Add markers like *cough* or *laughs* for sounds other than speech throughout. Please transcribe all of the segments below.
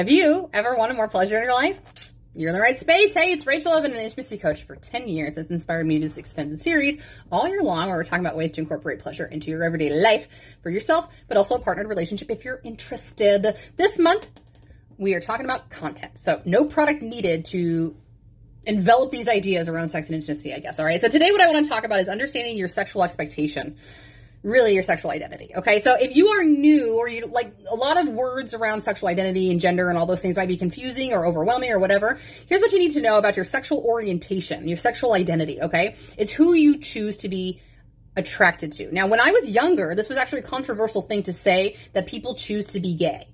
Have you ever wanted more pleasure in your life? You're in the right space. Hey, it's Rachel. I've been an intimacy coach for 10 years. That's inspired me to this extended series all year long where we're talking about ways to incorporate pleasure into your everyday life for yourself, but also a partnered relationship if you're interested. This month, we are talking about content. So no product needed to envelop these ideas around sex and intimacy, I guess. All right. So today what I want to talk about is understanding your sexual expectation really your sexual identity. Okay. So if you are new or you like a lot of words around sexual identity and gender and all those things might be confusing or overwhelming or whatever, here's what you need to know about your sexual orientation, your sexual identity. Okay. It's who you choose to be attracted to. Now, when I was younger, this was actually a controversial thing to say that people choose to be gay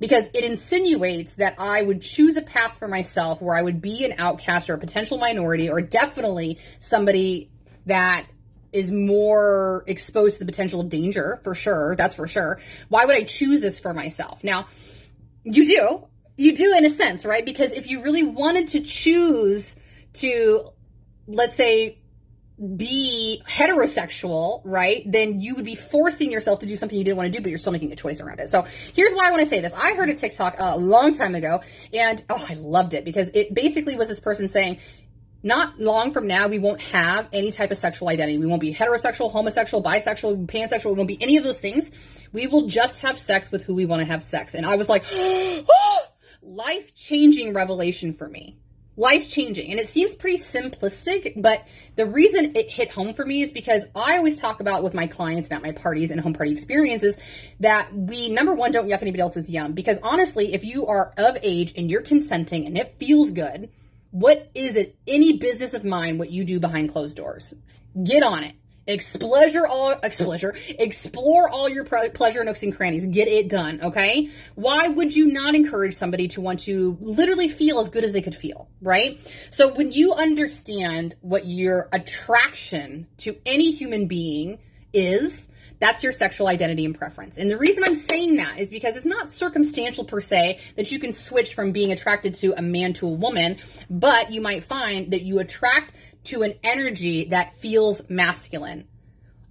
because it insinuates that I would choose a path for myself where I would be an outcast or a potential minority or definitely somebody that is more exposed to the potential of danger for sure. That's for sure. Why would I choose this for myself? Now, you do. You do in a sense, right? Because if you really wanted to choose to, let's say, be heterosexual, right? Then you would be forcing yourself to do something you didn't want to do, but you're still making a choice around it. So here's why I want to say this. I heard a TikTok uh, a long time ago and oh, I loved it because it basically was this person saying, not long from now, we won't have any type of sexual identity. We won't be heterosexual, homosexual, bisexual, pansexual. We won't be any of those things. We will just have sex with who we want to have sex. And I was like, *gasps* ah! life changing revelation for me. Life changing. And it seems pretty simplistic, but the reason it hit home for me is because I always talk about with my clients and at my parties and home party experiences that we, number one, don't yuck anybody else's yum. Because honestly, if you are of age and you're consenting and it feels good, what is it, any business of mine, what you do behind closed doors? Get on it. Expleasure all, expleasure, explore all your pleasure nooks and crannies. Get it done, okay? Why would you not encourage somebody to want to literally feel as good as they could feel, right? So when you understand what your attraction to any human being is, that's your sexual identity and preference. And the reason I'm saying that is because it's not circumstantial per se that you can switch from being attracted to a man to a woman, but you might find that you attract to an energy that feels masculine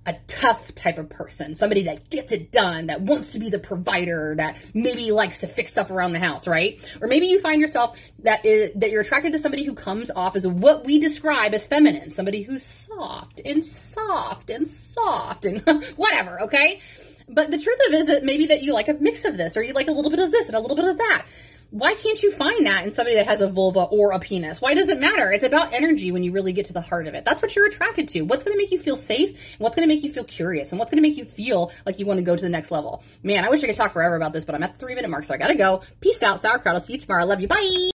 a tough type of person, somebody that gets it done, that wants to be the provider, that maybe likes to fix stuff around the house, right? Or maybe you find yourself that is that you're attracted to somebody who comes off as what we describe as feminine, somebody who's soft and soft and soft and *laughs* whatever, okay? But the truth of it is that maybe that you like a mix of this or you like a little bit of this and a little bit of that why can't you find that in somebody that has a vulva or a penis? Why does it matter? It's about energy when you really get to the heart of it. That's what you're attracted to. What's going to make you feel safe? what's going to make you feel curious? And what's going to make you feel like you want to go to the next level? Man, I wish I could talk forever about this, but I'm at the three minute mark, so I got to go. Peace out, sauerkraut. I'll see you tomorrow. Love you. Bye.